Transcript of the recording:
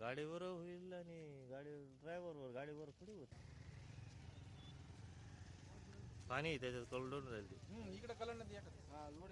गाडीवर होईल आणि गाडी ड्रायव्हरवर गाडीवर थोडी होत पाणी त्याच्यात कलडून राहील ते. इकडे कलर नदी लोड